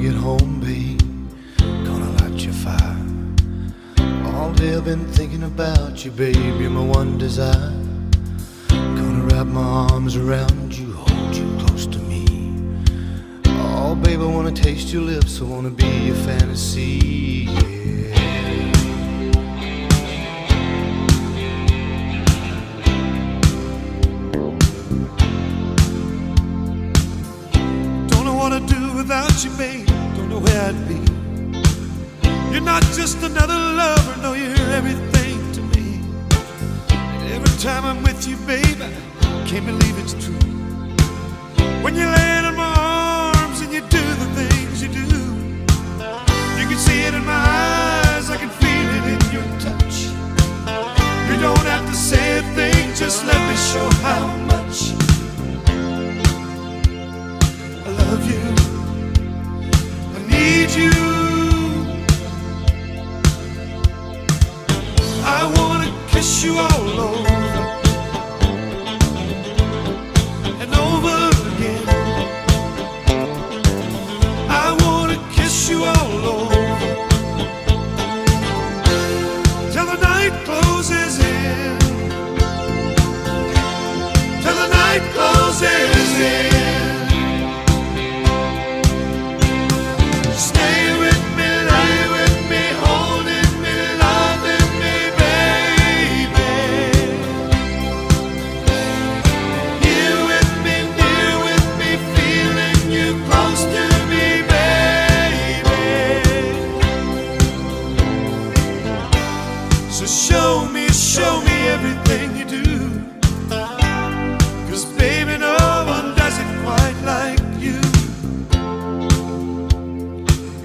get home, babe, gonna light your fire. All day I've been thinking about you, babe, you're my one desire. Gonna wrap my arms around you, hold you close to me. Oh, babe, I wanna taste your lips, I wanna be your fantasy, yeah. you, babe. Where I'd be. You're not just another lover, no, you're everything to me. And every time I'm with you, babe, I can't believe it's true. When you land in my arms and you do the things you do, you can see it in my eyes, I can feel it in your touch. You don't have to say a thing, just let me show how you all over show me, show me everything you do. Cause baby, no one does it quite like you.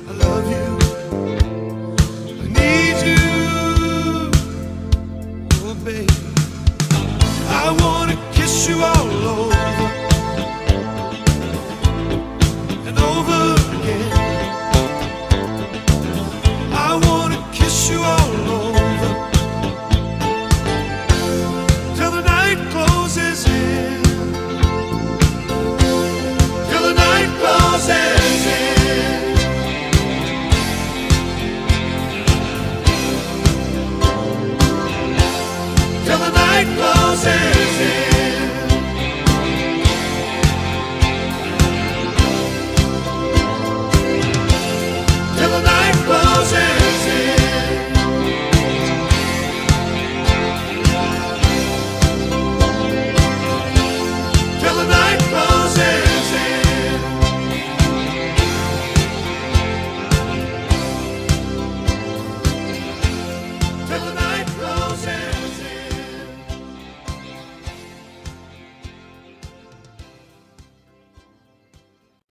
I love you. I need you. Oh, baby. I wanna kiss you all over.